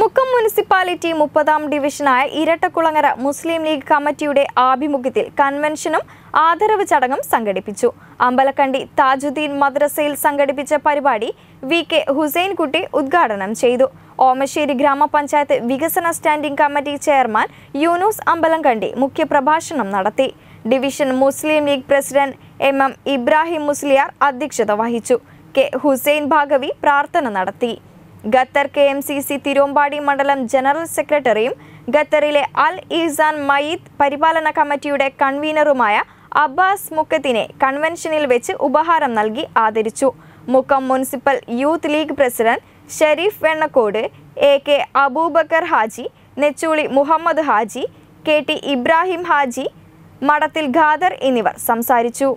Mukkam municipality മുപ്പതാം ഡിവിഷനായ ഇരട്ടക്കുളങ്ങര മുസ്ലിം league കമ്മിറ്റിയുടെ ആഭിമുഖ്യത്തിൽ കൺവെൻഷനും ആദരവ് ചടങ്ങും സംഘടിപ്പിച്ചു. അമ്പലക്കണ്ടി താജുദ്ദീൻ മദ്രസയിൽ സംഘടിപ്പിച്ച പരിപാടി വി കെ ഹുസൈൻകുട്ടി ഉദ്ഘാടനം ചെയ്തു. ഓമശ്ശേരി ഗ്രാമപഞ്ചായത്ത് വികസന standing committee chairman Yunus Ambalamkandi മുഖ്യപ്രഭാഷണം നടത്തി. Division Muslim League president M M Ibrahim Musliyar അധ്യക്ഷത വഹിച്ചു. കെ ഹുസൈൻ ഭാഗവി പ്രാർത്ഥന നടത്തി. Qatar K M C C Thiruvambady മണ്ഡലം ജനറൽ സെക്രട്ടറിയും ഖത്തറിലെ അൽ ഈസാൻ മയീദ് പരിപാലന കമ്മിറ്റിയുടെ കൺവീനറുമായ അബ്ബാസ് മുക്കത്തിനെ കൺവെൻഷനിൽ വെച്ച് ഉപഹാരം നൽകി ആദരിച്ചു. Mukkam municipal Youth League president Sharif Vennakkode A K Abubakar Haji Nechooli Muhammad Haji K T Ibrahim Haji Madathil Khader എന്നിവർ സംസാരിച്ചു.